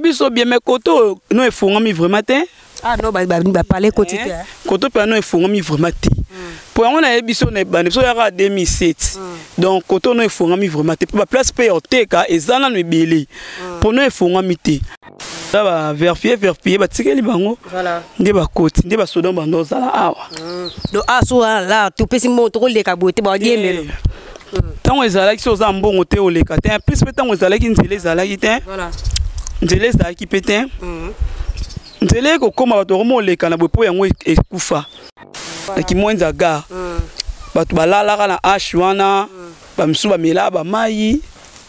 biso bien me koto no efungwami vraiment te. Ah non bapale koti te koto mpe no efungwami vraiment te. Po yango nayebi biso na ebande biso yaka 2007 donc koto no efungwami vraiment te. Mpe baplace mpe ya oteka eza nano ebele mpo no efungwami te. Eza baverifie verifie batikeli bango Voilà. nde bakoti nde basoda bando ozala awa donc ah so la topesi mbongo tokoleka boye te badiemelo ntango ezalaki so oza mbongo te oleka te plus mpe ntango ezalaki nzela ezalaki te voilà nzela ezalaki mpe te nzela ekokóma bato bakoma oleka na boye mpo yango e- ekufa. Na kimwenza gare. Bato balalaka na ashe wana bamisusu bamela bamai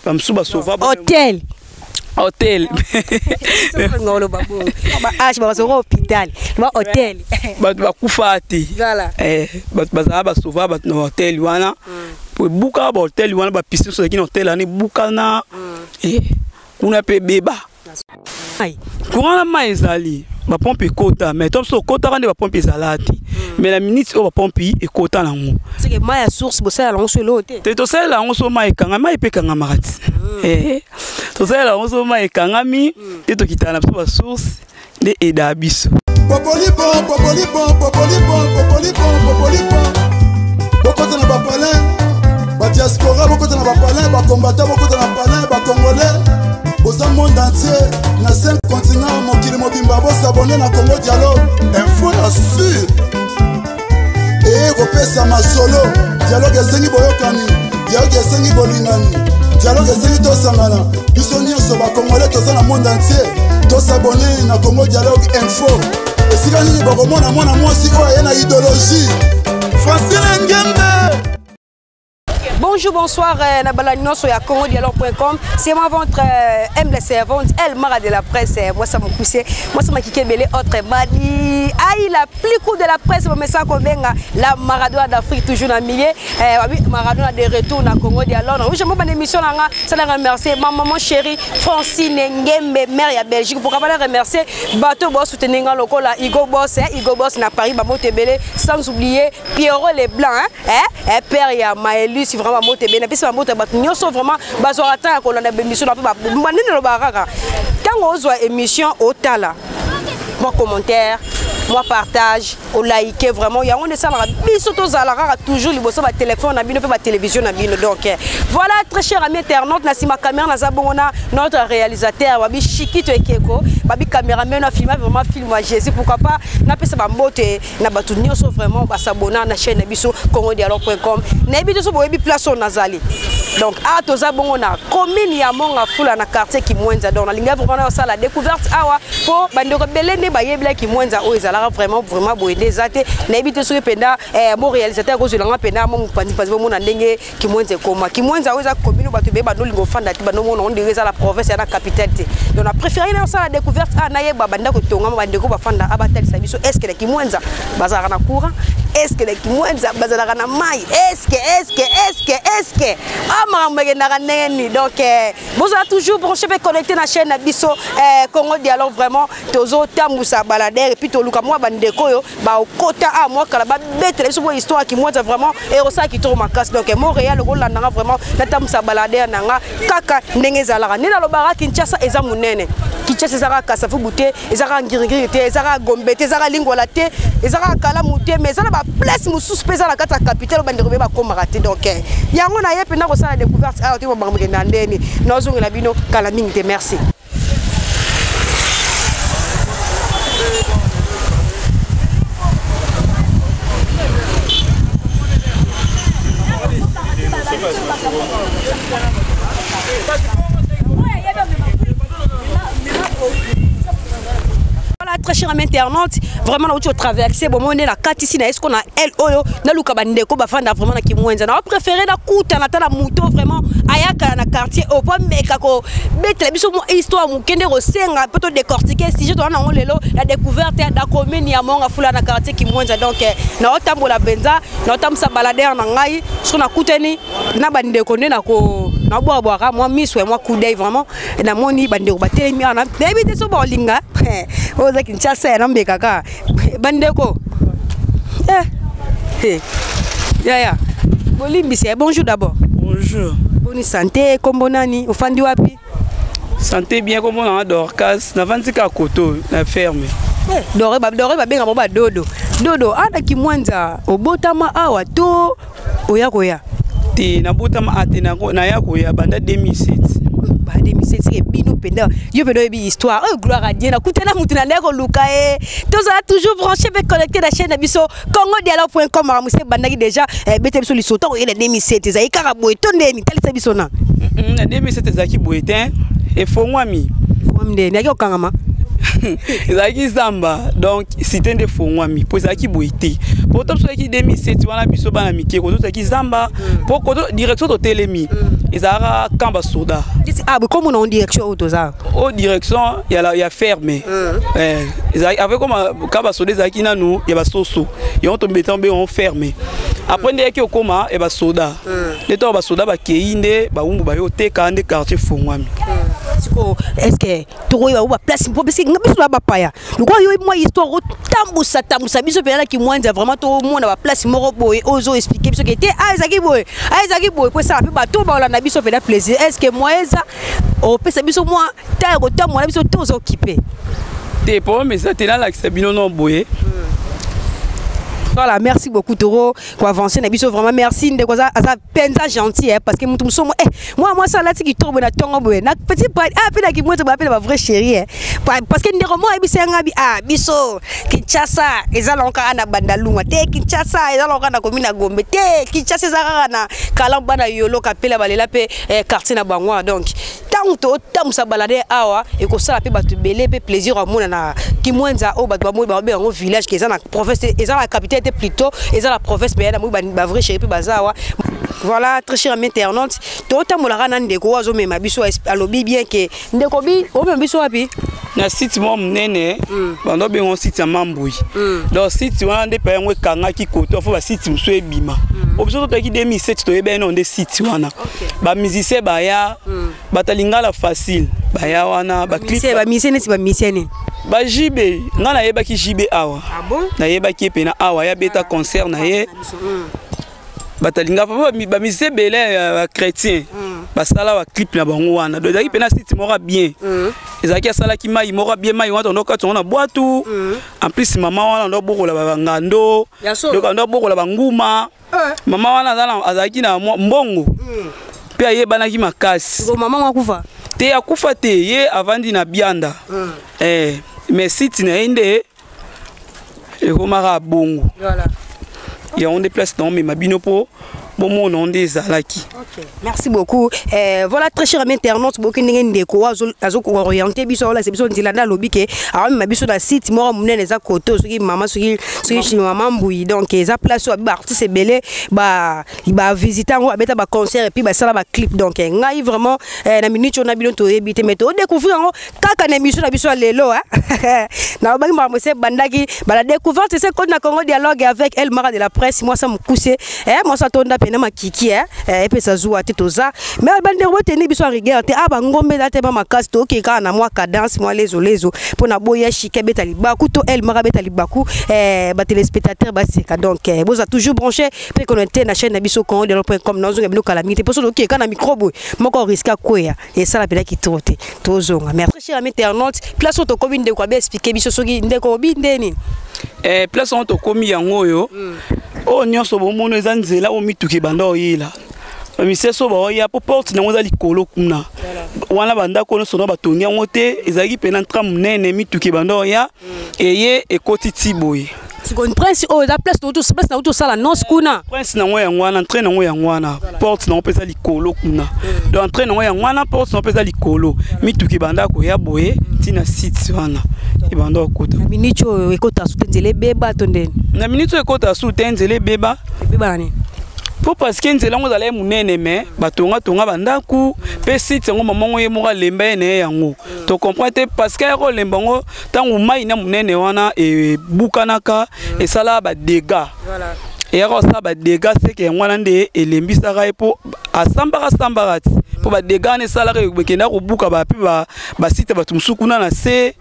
bamisusu basova hotel. Hotel. Bato bakufa te Eh, bato bazala basova bato na hotel wana. Po ebukaka bahotel wana bapisine so ezalaki na hotel wana ebukana. Eh, kuna mpe ebeba Ai. Courant na mai ezali bapompe ekota mais to biso okotaka nde bapompe ezala te mais na minute oyo bapompe ekota nango mai te tosalela yango so mai ekanga mai mpe ekangamaka ti tosalela yango so mai ekangami te tokitaka na biso basource nde edaka biso bokota na bapalin badiaspora bokota na bapalin bakombata bokota na palin bacongolais boza monde entier. Na 5 continent mokili mobimba bosabone na congo dialogue info ya sur. Eye kopesa masolo. Dialogue esengi boyokani. Dialogue esengi bolingani. Dialogue esengi tosangana. Biso nyonso bakongolais toza na monde entier. Tosabone na congo dialogue info. Esika nini bokomona mwana mwasi oyo aye na idéologie francine ngembe Bonjour, bonsoir, euh, Nabala Nyonso ya CongoDialogue.com. C'est moi votre euh, M la servante, Elle Mara de la presse. euh, Moi, ça m'a poussé. Moi, ça m'a kické belé autre Madi. Aïe, la plus cool de la presse, mais ça comme la Maradona d'Afrique, toujours dans le milieu. Euh, oui, Maradona de retour dans Congo Dialogue. Oui, j'aime pas l'émission là. Ça la remercier ma maman chérie Francine Ngembe, mère ya Belgique. Pas la remercier? Bateau Boss soutenir lokola Igo Boss, hein, Igo Boss na Paris, Bamo Tebele, sans oublier Pierrot Leblanc, hein, hein, hein, père ya Maëlus, vraiment mbote ebele. Napesi bambote ya bato nyonso vraiment bazwaka ta ya kolanda bemission na mpe bandene lobaka kaka. Ntango ozwa émission otala. moi commentaire moi partage olaike vraiment. Yango nde esalaka biso tozala kaka toujours liboso batelefone na bino mpe batelevizio na bino. Donc eh, voilà très cher ami internaute na nsima caméra naza bongo na notre réalisateur babi shikito ekeko. Babi caméramen afilme vraiment filme ya jésus pourquoi pas. Napesa bambote na bato nyonso vraiment basabona na chaîne na biso congo dialogue com. Nayebi toso boyebi place oyo nazali. Donc awa toza bongo na commune ya monga fula na quartier kimwenza. Donc nalingai vraiment na yosala découverte awa mpo bandeko ebele nde bayebila Kimwenza oyo ezalaka vraiment vraiment boye. Eza te nayebi te soki mpenza mo réalisateur akozwelanga mpenza mo mopanzipanzi bomona ndenge kimwenza ekoma. Kimwenza oyo eza commune bato ebeye bandolinga ofanda te bandomona ngo ndenge eza la province ya na capitale te. Donc na préféré na osala découverte a nayeba bandako etongama bandeko bafanda abatalisa biso estce na kimwenza bazalaka na courant? Estce na kimwenza bazalaka na mai estce estce estce estce a makambo ekendaka ndenge nini? Donc bozala toujours branché mpe connecté na chaîne na biso congo dialogue vraiment tozotambusa baladere epuis toluka mwa bandeko oyo bakota a mwa kala babetela biso mwa histoire kimwenza vraiment ekosala kitoko makasi donc montréal okolandanga vraiment natambusa baladere na nga kaka ndenge ezalaka nde nalobaka kinshasa eza monene. Kinshasa eza kaka kasafubu te eza kaka ngiringiri te eza kaka gombe te eza kaka lingwala te eza kaka kalamu te mais eza na baplace mosusu mpe eza na kati ya capitale oyo bandeko be bakomaka te. Donc yango na ye mpenza kosala découverte. Awa te makambo kenda ndeni. Nazongela bino kala mingi te. Merci très cher ami internaute vraiment nauti otraverse bomone na kati si na ye siko na ele oyo naluka bandeko bafanda vraiment na kimwenza na bapréféré nakutana ata na moto vraiment ayakala na quartier oyo mpo ameka kobetela biso mwa histoire moke nde kosenga mpe todécortike sujet toza nango lelo ya découverte ya dakomini ya monga fula na quartier kimwenza donc naotambola mpenza naotambusa baladere na ngai siko nakutani na bandeko nde nabwabwaka mwa miso ya mwa kudai vraiment namoni bandeko batelemi wana nayebi te so baolinga oyo eza kaka bandeko. Yaya bolimbisi ya bonjour d'abord. Bonjour. Boni santé kombo nani? Ofandi wapi? Santé bien komona dorcas navandi kaka koto na ferme. Dore ba- dore babenga bango badodo dodo. Ana kimwanza obotama awa to oya koya. Te nabotama ate naya koya banda 2007 bademisesike bino mpenza yo mpenza oyebi histoire. Oyo gloire a dieu nakutana mutu na nde koluka ye tozala toujours branché mpe connecté na chaîne na biso congo dialogue point com makambo esi ebandaki déjà. Eh, beta biso liso ntango oyela 2007 ezali kaka boye to ndeni talisa biso na na 2007 ezalaki boye te efongwami fom ndeni yaki kokangama ezalaki zamba. Donc cité nde efongwami mpo ezalaki boye te. Po to biso ezalaki 2007 wana biso bana mike koto ezalaki zamba. Mpo koto direction totelemi ezalaka camp basoda ah komona on direction oyo toza? O direction ya, ferme. Eh, ezalaki avec koma camp basoda ezalaki nanu ya basoso yango tobeta mbe yango ferme. Après nde yaki ya basoda nde ntango basoda bakei nde bawumbu bayo oteka nde quartier fongwami siko estce tokoyeba o baplace mpo? Parce nga biso na bapaya. Lokola yo mwa histoire otambusa tambusa. Biso mpenza na kimwanza vraiment tomona baplace moko boye. Ozo explike biso ke te a ezalaki boye a ezalaki boye po esala mpe bato baolanda biso mpenza plaisir. Estce mwa eza opesa biso mwa ta ya kotambola biso te oza okipe te problème eza te nalakisa bino no boye voilà merci beaucoup toro koavance na biso vraiment merci. Ndeko aza aza mpenza gentil eh, parce que motu mosusu mo eh, mwana mwasi alati kitoko boye na ntongo boye na petit pa ah mpe na kimwete boye mpe na bavrai chéri eh. Pa- parce que ndeko mo ayebisa yanga bi ah biso kinshasa eza nango kaka na bandalungwa te kinshasa eza nango kaka na komi na gombe te kinshasa eza kaka na kalambu bana yoloka mpela balela mpe eh, quartier na bango donc. Ntango totambusa balade awa ekosala mpe bato ebele mpe plaisir amona na kimwenza oyo bato bamoi babenga yango village ke eza na province te eza capitale te plutôt eza na province ya na moi bavrai chéri mpe baza awa voilà très cher ami internaute totambolaka na ndeko oyo azomema biso alobi bien ke ndeko bi? Omema biso wapi na site moko monene bando bengo site ya mambui donc site wana nde mpe yango ekangaki koto fo basite mosusu ebima o biso totaki 2007 toyebani no nde site wana. Bamusicien baya bato alingala facile. Baya wana Misie- bamisie neti bamisie nini bajibe ngai nayebaki jibe awa. Nayebaki ye mpena awa yabeta concert na ye. bato alingaka mpo bamusicien ebele ya bachrétien basala baclip na bango wana. Donc ezalaki mpena site moko ya bien ezalaki asalaki mai moko ya bien. Mai wana tondo kati yango na bwatu en plus mama wana ndo bokola bangando Ya donc ando bokola banguma mama wana aza na- azalaki na mbongo. Mpe ayebanaki makasi. Te akufa te ye avandi na bianda. Eh, mais site na ye nde ekomaka bongo. Voilà. Yango nde place na omema bino mpo bomona nde ezalaki merci beaucoup. Eh, voilà très cher ami internaute boyoki ndenge ndeko azooriente biso aolakisa biso nzela nde alobi ke aomema biso na site moko monene eza koto soki mama soki mama mbui donc place oyo abi baartiste ebele bavisite yango babeta baconcert epuis basala baclip donc eh, ngai vraiment eh, na minute oyo na todécouvrir yango kaka na émission na biso ya lelo nalobaki makambo ese ebandaki bala découverte ese koti na congo dialogue avec el mara de la presse pene makiki eh, eh, epesa zuwa te toza. Mais bandeko boteni biso ya rigueur te a bangombe eza te ba makasi tokei kaka na mwa cadence mwa lezolezo mpo na boya shike abeta libaku to el mara abeta libaku eh, batelespectateur baseka donc eh, boza toujours branché mpe connecte na chaîne na biso congo dialogue point com nazonga bino kala mingi te mposo tokei kaka na micro boye moko riske akweya esala mpena kitoko te tozonga. Merci cher ami internaute place oyo tokomi ndeko abe explike biso soki ndeko obi nde nini? Eh, place wana tokómi yango oyo oyo nyonso bomona eza nzela oyo mituka ebanda oyela bamiseso baoya mpo porte nango eza likolo kuna wana bandako nyonso no batongi yango te ezalaki mpena ntra monene mituka ebanda oya eye ekoti ti boye sikoni prince oyo eza place place na tosala nonce kuna prince nango yango wana entrain nango yango wana porte nango mpe eza likolo kuna. Donc entrain nango yango wana porte nango mpe eza likolo. Mituka ebanda koya boye ntina site wana. Ebanda kokota na miniti oyo ekota su te nzela ebeba to ndeni. Na miniti oyo ekota su te nzela ebeba. Ebeba na nini? Mpo parceke nzela yango ezala ye monene me batongatonga bandako mpe site yango mamango ye moko alemba ye na ye yango tocomprend te parceke ayaka olemba yango ntango mai na monene wana ebukanaka esala badega eyaka kosala badega seke yango wana nde elembisaka ye mpo asambaka sambaka ti. Mpo badega wana esalaka ekenda kobuka bape basite bato mosusu kuna na se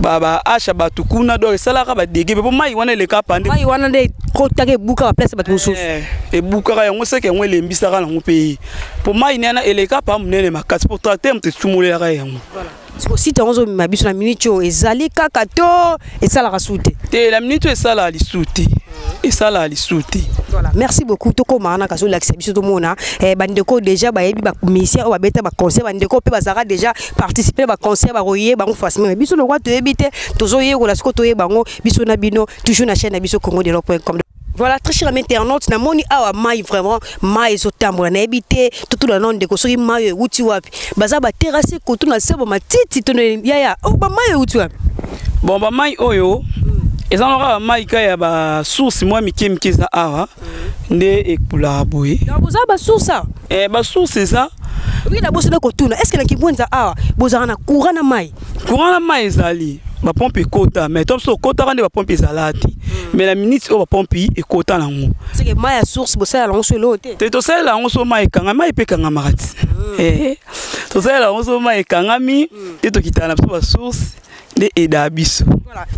baasha bato kuna. Donc esalaka badege mpe mpo mai wana eleka pande mai wana nde ekotaka ebukaka place bato mosusu. Ebukaka yango seke yango elembisaka nango mpe. Ye mpo mai nena eleka pa monene makasi. Mpo tracteur moto esumolelaka yango site yango ozomema biso na miniti oyo ezali kaka to esalaka su te te na miniti oyo esalaka lisu te esalaka lisu te voilà. Merci beaucoup. Tokomaka na kaso olakisa biso tomona eh, bandeko déjà bayebi bamusicien oyo babeta baconcert bandeko mpe bazalaka déjà participe na baconcert bakoyeba bango facilement mais biso lokwa toyebi te. Tozoyekola sikoyo toyeba yango biso na bino toujours na chaîne na biso congo delo com voilà très cher internaute namoni awa mai vraiment mai ezotambola nayebi te totuna no ndeko soki mai oyo ewuti wapi? Baza baterase kotuna se bo matiti tono yaya oh, bamai oyo ewuti wapi? Bon bamai oyo eza naka bamai ka ya basource mwa mike mike eza awa nde ekpulaka boye. Boza basource awa? Basource eza oki na boso nde kotuna. Estce na kibwenza awa bozalaka na courant na mai courant na mai ezali bapompe ekota. Mais to biso okotaka nde bapompe ezalaka te mais na minute oyo bapompe ekota nango mai ya source bosalela yango so eloo te? Te tosalela yango so mai ekanga mai mpe ekangamaka ti tosalela yango so mai ekangami te tokitaka na biso basource nde eda biso.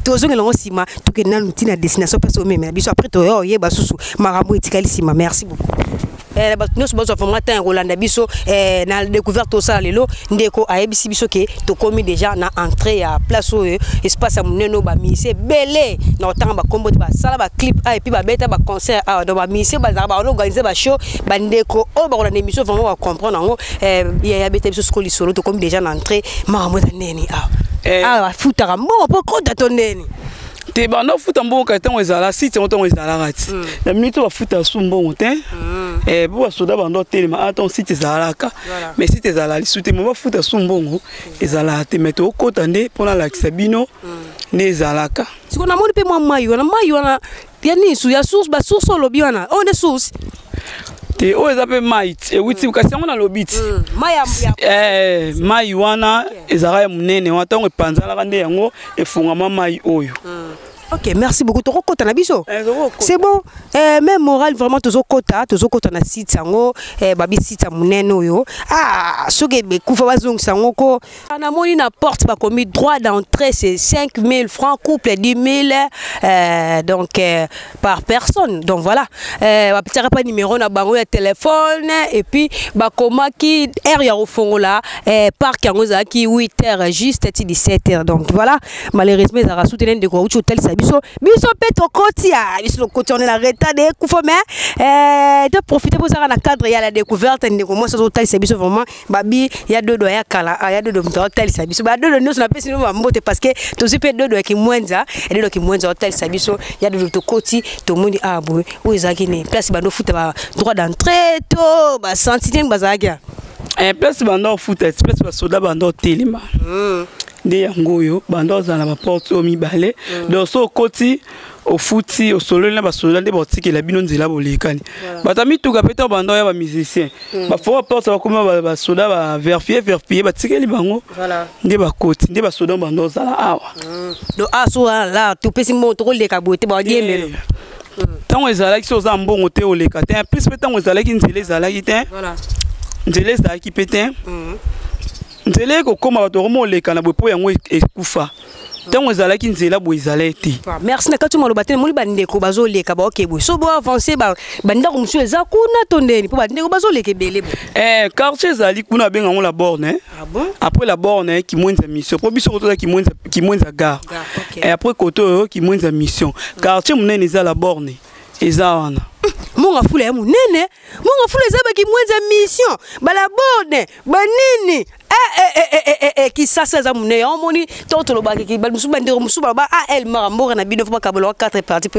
Tozongela yango nsima tokende nanu ntina destination mpe so omemela biso. Après toya oyeba susu makambo etikali nsima. Merci beaucoup bato nyonso bazwa vraiment ntan ya kolanda biso na découverte tosala lelo ndeko ayebisi biso ke tokómi déjà na entrée ya place oyo espace ya monene oyo bamisie ebele na kotanga bakombo te basala baclip awa epuis babeta baconcert awa donc bamisie bazalaka baona organise bashow bandeko oyo bakolanda émission vraiment bacomprendre yango. Yabeta biso siko lisolo tokómi déjà na entrée makambo eza ndeni awa awa bafutaka mbongo mpo kota to ndeni te banda ofuta mbongo kaka ntango ezala site yango ntango ezalaka ti na minute bafuta su mbongo te mpo basoda banda otelema a ntango site ezalaka mais site ezala lisu te mo bafuta su mbongo ezalaka te. Mais tookota nde mpona alakisa bino nde ezalaka siko namoni mpe mwa mai wana mai wana ya nini su ya source basource olobi wana. Oyo nde source te oyo eza mpe mai ti ewuti kasi yango nalobi ti mai wana ezalaka ya monene wana ntango epanzanaka nde yango efungama mai oyo. Ok merci beaucoup. Tokokota na biso. C'est bon. Eh, même moral vraiment tozokota tozokota na site yango. Eh, babi site ya monene oyo. Ah, soki bekufa bazongisa yango ko. Namoni na porte bakomi droit d'entrée c'est 5 000 francs couple 10 000 eh, donc eh, par personne. Donc voilà. Eh, bapetiaka pa numéro na bango ya téléphone. Et puis aire ya kofongola eh, parc yango ezalaki 8 heures juste ti 17 heures. Donc voilà. Malheureusement soutene ndeko auti otalisa biso biso mpe tokoti ya biso tokoti on est na retard de ekufa mais eh, to profite bozalaka na cadre ya la découverte ndeko mwasi azotalisa biso vraiment babi ya dodo ya kala ya dodo moto aotalisa biso. Badodo nyonso napesi no bambote parce que tozwi mpe dodo ya kimwenza dodo kimwenza aotalisa biso. Ya dodo tokoti tomoni awa boye oyo ezalaki ne place ba droit d'entrée to basanti ndenge bazalaki Eh, place banda ofuta ti place basoda banda otelema nde yango oyo banda ozala na baporte oyo mibale. Donc so okoti ofuti osololi na basoda nde baotikela bino nzela bolekani. Bato ya mituka mpe ntango banda oya bamusicien bafo baporte bakoma basoda baverfie verfie batikeli bango. Nde bakoti nde basoda banda ozala awa. Donc awa so la topesi mbongo tokoleka boye te badiemelo ntango ezalaki so oza mbongo te oleka te. Plus mpe ntango ezalaki nzela ezalaki te. Nzela ezalaki mpe te nzela ekokóma bato bakoma oleka na boye mpo yango ekufa. Ntango ezalaki nzela boye ezala te merci. Na kati maloba te moni bandeko bazoleka baoke boye. So boavance bandako mosusu eza kuna to ndeni mpo bandeko bazoleka ebele eh, quartier ezali kuna babenga yango la borne. Après la borne kimwenza mission. Mpo biso kotoza kimwenza gare. Eh, après kote oyo kimwenza mission. Quartier monene eza la borne. Eza wana. Monga fula ya monene. Monga fula eza bakimwenza mission. Balabone banini kisasa eza monene yango moni ntango tolobaki mosusu bandeko mosusu baloba a el mara mboka na bino fo bakabolaka 4 parti mpe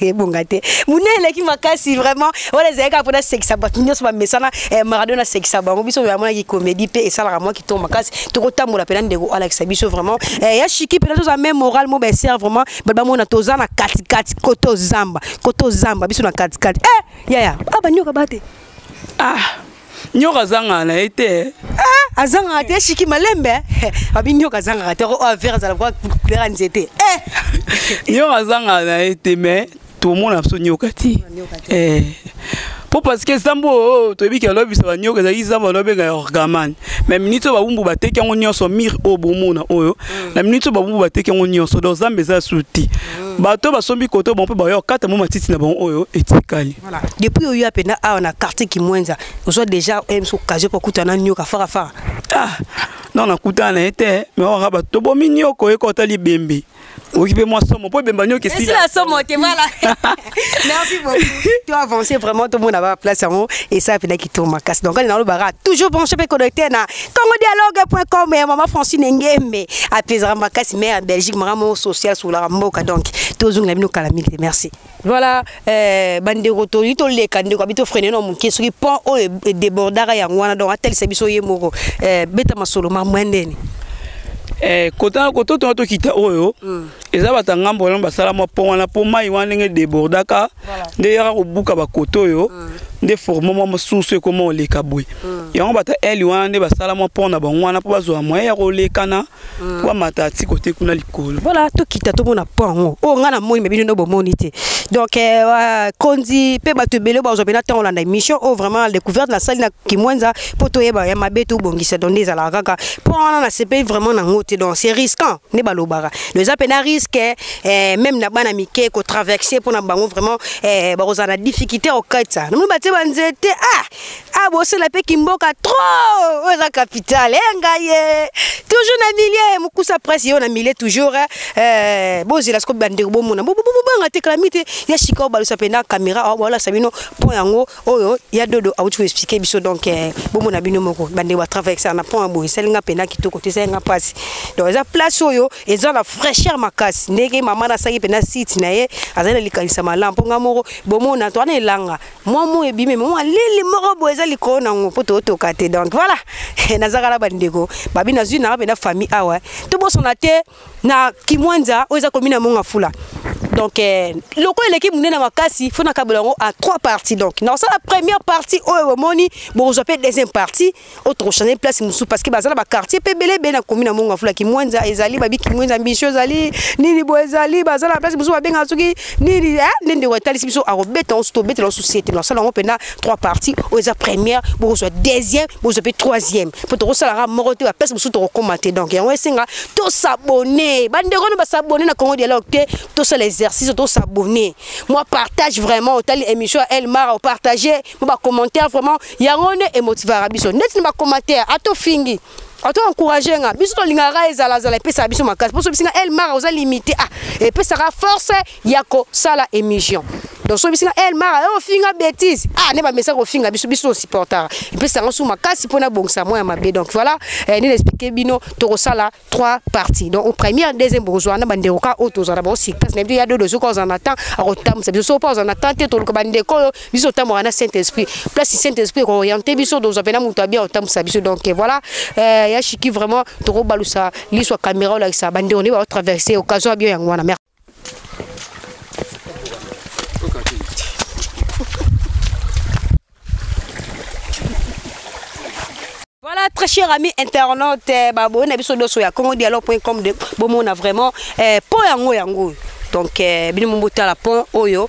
ebonga te monene eleki makasi vraiment. Wana ezalaki kaka mpona sekisa bato nyonso bamesana marado na sekisa bango biso yamonaki comédie mpe esalaka mwa kitoko makasi tokotambola mpena ndeko alakisa biso vraiment. Ya shiki mpena toza même moral mo baesere vraiment. Bato bamona toza na katikati koto zamba koto zamba biso na katikati e bate ah nyoka azangaka na ye te. Azangaka te shiki malembe. Abi nyoka azangaka te oyo avere azala kwa couleur ya nzete. Nyoka azangaka na ye te mais tomona biso te. Eh. Mpo parce que nzambe oyo toyebi ke alobisa banioka ezalaki nzambe alobenga orgamane mais miniti oyo babumbu bateki yango nyonso mire oyo bomona oyo na miniti oyo babumbu bateki yango nyonso donc nzambe eza su te bato oyo basombi kote bango mpe bayo kata mo matiti na bango oyo etikali Voilà. depuis oyo ya mpena awa na quartier kimwenza ozwa déjà ms occasion mpo kutana nioka farafara ah non nakutana na ye te mais oyoka bato tobomi nioko oyeka otali ebembe somo mpo ebemba nioka Merci esila la somme, ok, voilà. Merci beaucoup. Tu as avancé vraiment, tout le monde a place en haut et ça fait qui tourne ma casse. Donc, on est dans le barat. Toujours branché et connecté na congodialogue.com et maman Francine Ngembe. Apaisera ma casse, mais en Belgique, maman social sur la mboka. Donc, toujours la mino calamité. Merci. Voilà, euh, bandeko to yito leka ndeko abito freiner no muke soki pont o débordara ya ngwana donc atel sabiso ye moko euh, beta masolo ma mwendeni えー、答たこととあと聞いたおうよ、うん、eza bato ya ngambo wana basala mwa pont wana. Mpo mai wana ndenge debordaka nde yaka kobuka bakoto oyo nde forma mwa mosusu ekoma oleka boye. Yango bato ya eli wana nde basala mwa pont na bango wana mpo bazwa moyen ya kolekana mpo bamata ti kote kuna likolo. Voilà tokita tomona po yango. Oyo ngai namoni me bino nde bomoni te. Donc wa- konzi mpe bato ebele bazwa mpena ntango olanda émission. Oyo vraiment découverte nasali na kimwenza mpo toyeba ya mabe tobongisa donc nde ezalaka kaka. Mpo wana nasepeli vraiment nango te donc c'est risquant nde balobaka. Donc eza mpena risque eh, même na bana mike kotraverse mpona bango vraiment eh, bakozala na difficulté kokatisa namoni batie banzete ah ah bosala mpe kimboka trop. Oyo eza capitale e ngai ye toujours na milie mokusa presse yo na milie toujours eh, bozela siko bandeko bomona Bo- bo- bo- bobanga te kalami te ya shika oyo balusa mpena caméra awa balasa bino mpo yango oyo ya dodo. Auti koexplike biso donc eh, bomona bino moko. Bandeko batraversa na pont ya boye esalinga mpena kitoko te esalinga mpasi donc eza place oyo eza na fraîcheur makasi ndenge mama na ye azali likanisa malamu. Mpo nga moko bomona to wana elanga. Mwa mo me lili moko donc voilà. Nazaka na bandeko. Awa. Na kimwanza donc eh, loko eleki monene makasi fo nakabela yango en trois parties donc. Nakosala première partie oyo bomoni bokozwa deuxième partie. Oyo tokochange place parce que baza na baquartier mpe ebele ebele na komi na monga fula kimwanza ezali babi kimwanza mbisio ezali nini boye ezali place mosusu babengaka soki nini yango société trois parties oyo eza première bokozwa deuxième bokozwa mpe troisième. Mpo tokosalaka moko te baplace mosusu donc exercice tosabone moi partage vraiment otali émission ya elmar opartage mo bacommentaire vraiment yango nde emotivaka biso neti na bacommentaire atofingi ato encourage nga. Biso tolingaka ezalazala epesaka biso makasi mpo so bisinga elmar oza limité. Ah epesaka force ya kosala émission donc so bisinga elmar ofinga bétise ah nde bamesaka kofinga biso biso osupportaka epesaka so makasi mpona bongisa mwa ya mabe donc voilà eh, nde naexplike bino tokosala trois parties donc première deuxième bokozwa na bandeko ka oyo tozala baosika place na biso ya dodo soki ozala na temps akotambwisa biso soki mpo ozala na temps te toluka bandeko oyo biso otambwaka na saint esprit place saint esprit ekooriente biso tozwa mpena moto abia otambwisa biso donc eh, voilà eh, ya shiki vraiment tokobalusa liso ya caméra olakisa bandeko nde baotraverse occasion ya bio yango wana très chers amis internautes, eh, baboye na biso nyonso ya congo dialogue.com bomona vraiment. Po yango yango donc eh, bino momotala pont oyo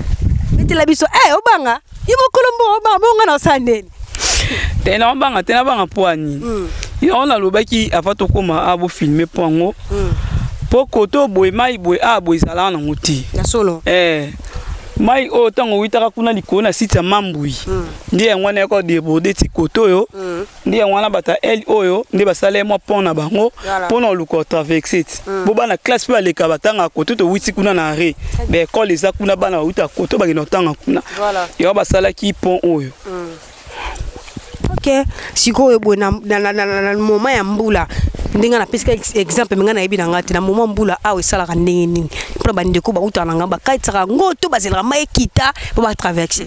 betela biso. Eh, obanga ye mokolo mbo obanga bonga na osala ndeni te na banga te na banga mpo ya nini yango nalobaki ava tokóma a bofilme mpo yango mpo kote oyo boye mai boye a boye ezalaka nango te eh mai oyo ntango owitaka kuna likolo na site ya mambui. Nde yango wana yaka deborde ti kote oyo nde yango wana bato ya ele oyo nde basala ye mwa pont na bango Voilà. mpo na oluka otraverse ti bo bana classe mpe baleka batanga kote kuna na re baekole eza kuna bana bawuta kote bakende kotanga kuna. Yango basalaki pont oyo ok sikoyo boye na, na, na, na, na, na moment ya mbula. Ndenge napesika ex- exemple me ngai nayebi na ngai te na mbula awa esalaka ndenge nini. Mpona bandeko bautaka na ngai bakatisaka yango to bazelaka mai ekita mpo batraverse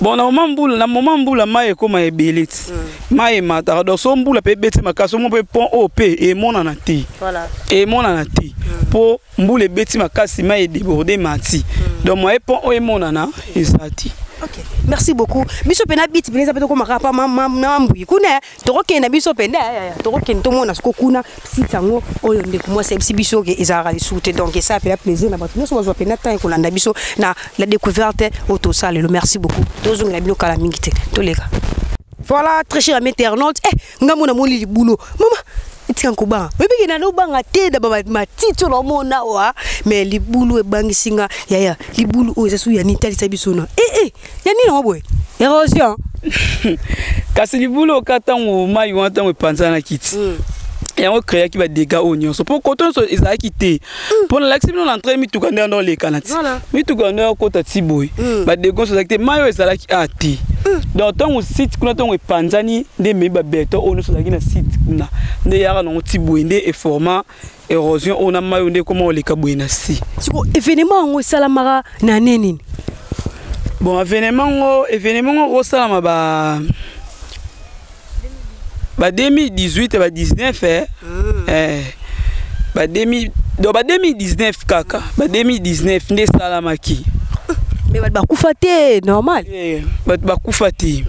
bon na moma mbula na moma mbula mai ekóma ebele ti. Mai emataka donc so mbula mpe ebeti makasi omo mpe pont oyo mpe emonana te Voilà. emonana te mpo mbula ebeti makasi mai edéborde mati. Donc moye pont oyo emonana eza te Ok. Merci beaucoup. Biso pena bit pena zapeto ko makapa mama mambu. Kuna tokokenda biso penda ya ya. Tokokenda tomona siko kuna sitango oyo ndeko moi c'est biso ke ezara lisute donc ça fait plaisir na bato nyonso bazwa pena temps kolanda biso na la découverte autosalelo. Merci beaucoup. Tozongela bino kala mingi te. Toleka. Voilà, très cher ami internaute. Eh, ngamona moli libulo. Mama, etika nkobanga oyebiki na nobanga te na bamatiti oyo naomona awa mais libulu ebangisi nga yaya libulu oyo eza so ya nini talisa biso na. Ee ya nini yango boye? Érosion. Kasi libulu oka ntango mai wana ntango epanzanaki ti yango créaki badégâts oyo nyonso. Mpo koto nyonso ezalaki te. Mpo nalakisi bino na entrain mituka nde ando olekana ti Voilà. mituka nde okota ti boye. Mm. badégâts nyonso ezalaki te. Mai oyo ezalaki a te donc ntango site kuna ntango epanzani nde ememi babeton oyo nyonso ezalaki na site kuna. Nde yaka nango ti boye nde eforma érosion oyo na mai oyo nde ekóma oleka boye na si. Siko événement yango esalamaka na ne nini bon événement ngo événement ngo kosalama ba ba 2018 ba 19 eh, eh. Ba 2000 donc ba 2019 kaka ba 2019 nde esalamaki me bato bakufa te normal. Eh, bato bakufa te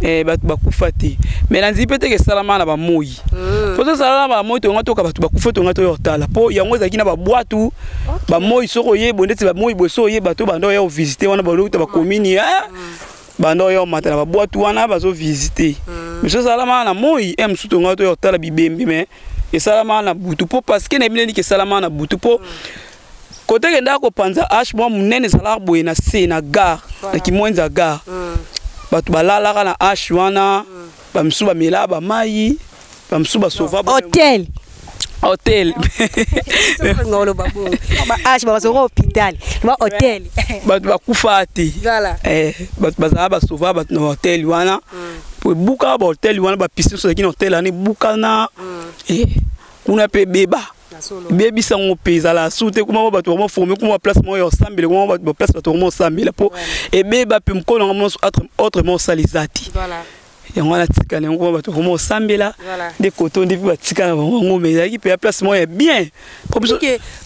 eh, bato bakufa te mais na nzeli mpe teke esalama na bamoi mpo tosala na bamoi tonga toka bato bakufa tonga toyo otala mpo yango ezalaki na babwatu. Bamoi soki oyebo ndeti bamoi boye so oyeba to banda oya ovisite wana balokita bakomini banda oya omata na babwatu wana bazovisite na moi e mosusu tonga toyo otala bibembe mais esalamaka na butu. Mpo parceke na ebineniki esalamaka na butu. Mpo kote kendaka kopanza ashe mwa monene ezalaka boye na se na gare na kimwenzi ya gare bato balalaka na ashe wana bamisusu bamelaka bamai bamisusu basova hotel. Bato bakufa te voilà. Eh, bato bazalaka basova bato na hotel wana. Po ebukaka bahotel wana bapiste nyonso ezalaki na hotel wana ebukana Eh, kuna mpe ebeba ebebisango mpe ezala su te kuma bato bama forme kuma baplace moko ya osambela kuma baplace bato bama osambela mpo ebeba mpe mokolo yango nyonso autrement osala eza te yango wana tikala yango kuma bato bama osambela nde koto nde mpe batika na bango yango me ezalaki mpe ya place moko ya bien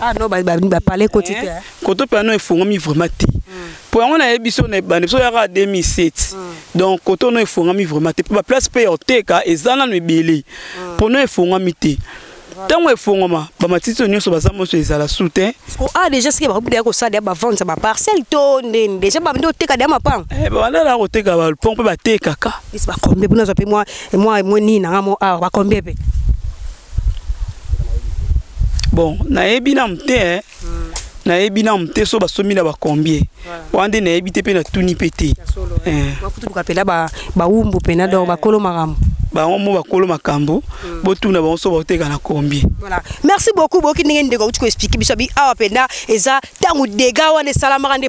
ah non bapale koti te koto mpe ano efungwami vraiment te po yango nayebi so na ebande biso yaka 2007 donc koto no efungwami vraiment te mpo baplace mpe ya oteka eza nano ebele mpo no efungwami te ntango efungwama bamatiti oyo nyonso baza moso ezala su te siko awa déjà sike bakobida ya kosala ya bavente ya baparcelle to ndeni déjà babindi oteka da ya mapanga babandala koteka balpon mpe batekaka isi bakombie mpona azwa mpe mwa nini nanga mo awa bakombie mpe bon nayebi namu te eh. nayebi namu te so basomi na bacombien wana nde nayebi te mpe natuni mpe te. Eh. bawumbu mpena donc bakolo makambo bango mo bakolo makambo botuna bango so baoteka na combien voilà. Merci beaucoup boyoki ndenge ndeko auti koexplike biso abi awa mpena eza ntango dega wana esalamaka nde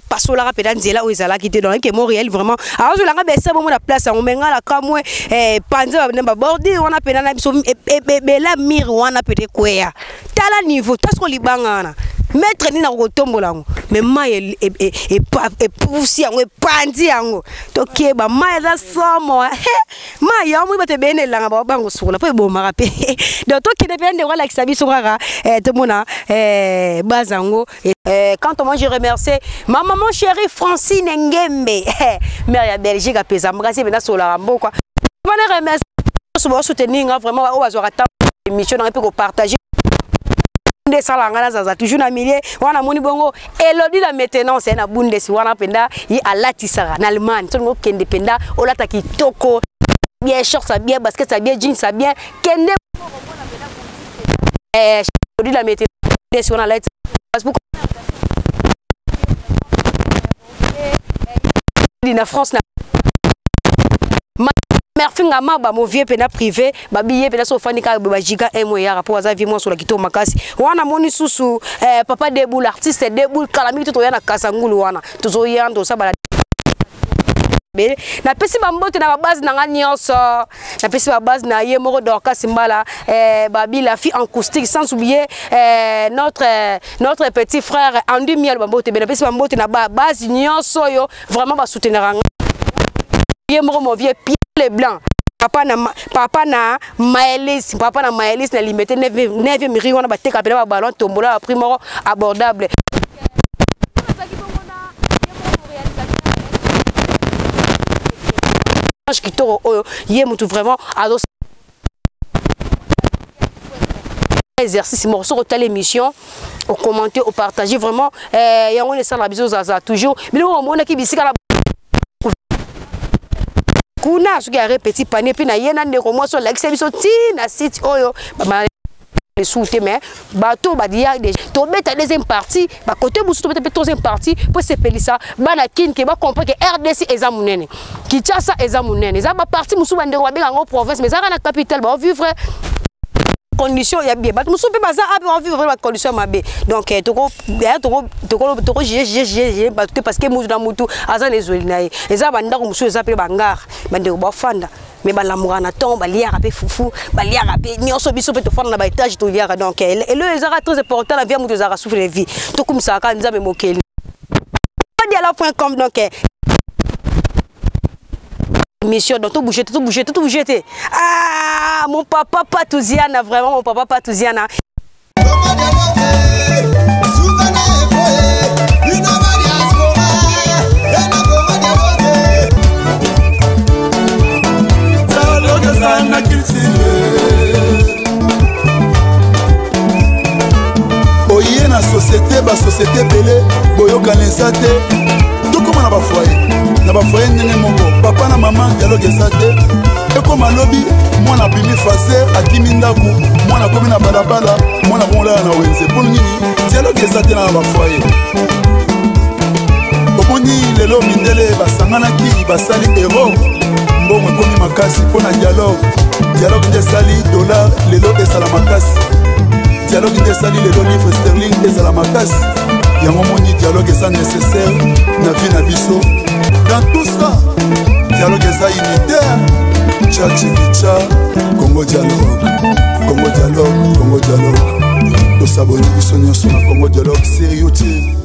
nzela oyo ezalaki te. Donc eke montréal vraiment azolanga bese place yango me ngai na kamwe eh, panza na babordure wana na biso e- e- ebela mire wana ekweya tala niveau tasiko libanga wana maître nini nakokotombola yango. Me mai epusi yango epandi yango. Tokeba mai eza somo he mai yango bato ebeye na elanga babango sukola mpe donc tokende eh, eh, Eh, à moi je remercie ma maman chérie francine ngembe mare ya belgique apeza makasi mpena solaka mboka. Bana remercie. Nyonso baosoutenir nga vraiment oyo bazwaka ntango émission nanga mpe kopartage nde esala nga nazaza toujours na milie wana namoni bongo elodi na maintenance na bundesi. Wana mpenza ye alatisaka. Na allemagne soki okende mpenza olata kitoko. Bien short a bien basket bien jeans bien. Kende eh, elodi na maintenance wana alati facebook. Na france na merci ngama bamovie mpe na privé babi ye mpe na so ofandi kaka bajiga emo eyaka mpo aza vie mwasi ola kitoko makasi. Wana moni susu eh, papa deboul artiste deboul kala mingi to toya na kasangulu wana. Tozoya tosabala ebele napesi bambote na babase na nga nyonso. Napesi babase na ye moko dorcas mbala eh, babila fi acoustique sans oublier eh, notre, notre petit frère andu miel bambote ebele napesi bambote na babase nyonso oyo vraiment basoutenaka nga. Ye moko movie pierre leblanc papa na papa na maelis papa na maelis na limete 9 miri wana bateka mpena babalon tombola bapris moko abordable. Kitoko oyo ye mutu vraiment azo exercice moko soki otala émission ocommenter opartage vraiment eh, yango wana esalaka biso ozaza toujours. Biloko omonaki bisika kuna soki arepeti panie mpe na ye na ndeko mwasi olakisa biso ntina site oyo esu te mais bato badia tobeta deuxième partie bakote mosusu tobeta mpe troisième partie mpo esepelisa bana kini ke bacomprendre ke rdc eza monene kinshasa eza monene eza baparti mosusu bandeko babenga yango province mais ezaka na capitale baovivre condition ya bien. Bato mosusu mpe baza ape bavivre bacondition ya mabe donc tokojuge bato te parce que mutu na mutu aza na ezweli na ye eza bandako mosusu eza mpe bangare. Bandeko bafanda me balamukaka na ntongo baliaka mpe fufu baliaka mpe nyonso biso mpe tofanda na baetage toliaka donc ezaka très important na vie ya moto ezalaka souffle de vie tokumisaka nzambe mokeli dialogue.com donc mission donc tout bouger tout bouger tout bouger ah mon papa Patouziana vraiment mon papa Patouziana. Oye na société basociété ebele boyokana eza te tokóma na bafoye na bafoye ndenge moko. Papa na mama dialogue eza te. Ekóma lobi mwana abimi faser akimi ndako. Mwana akómi na balabala mwana komolala na wenze. Mpo nini? Dialogue eza te na bafoye. Omoni lelo mindele basanganaki basali ero mbongo ekómi makasi mpo na dialogue. Dialogue nde esali dollar lelo ezala makasi. Dialogue nde esali lelo livre sterling ezala makasi. Yango moni dialogue eza nécessaire na vie na biso dans tout ça dialogue eza unitaire chachikicha congo dialogue congo dialogue congo dialogue. Tosaboni biso nyonso na congo dialogue sur youtube